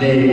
they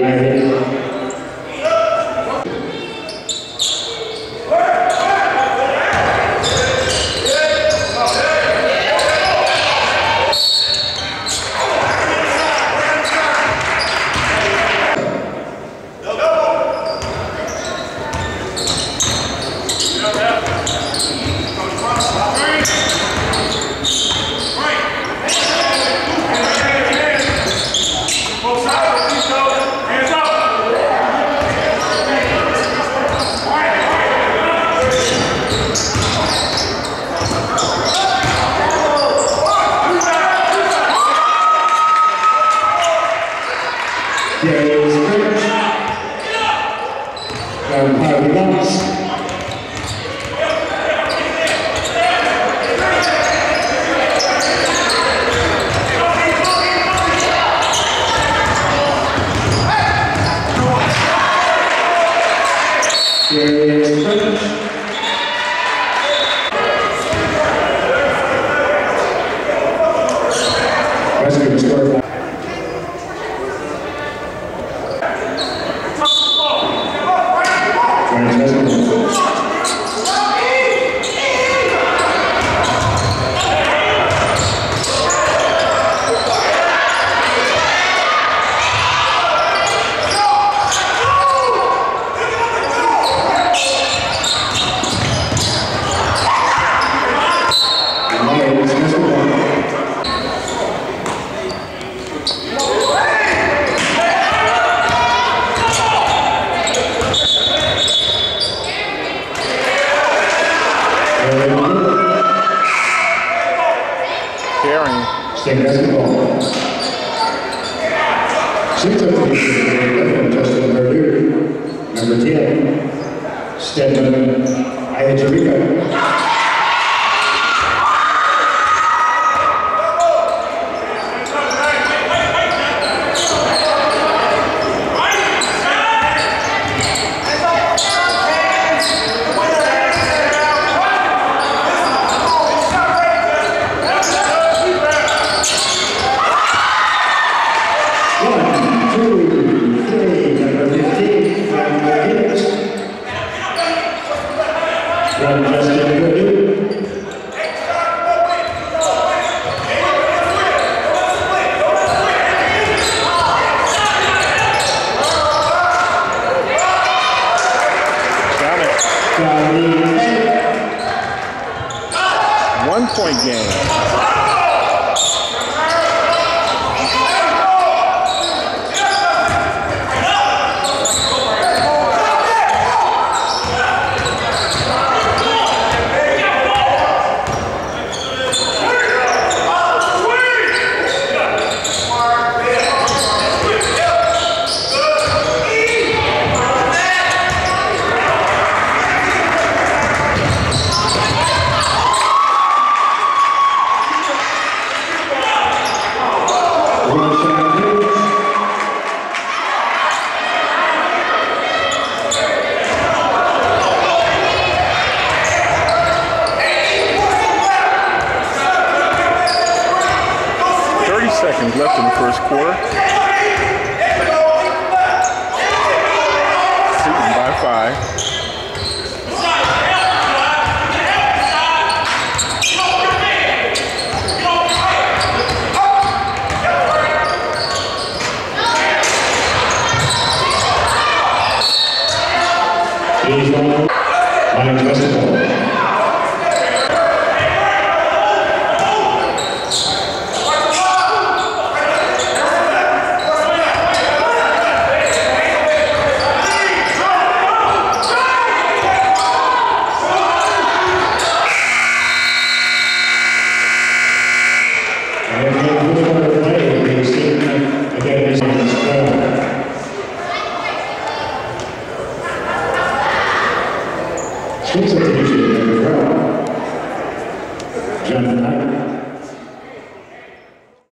basketball. She took the Justin Verdu. Number 10, Stedman Ayajarica. seconds left in the first quarter. Seton by five.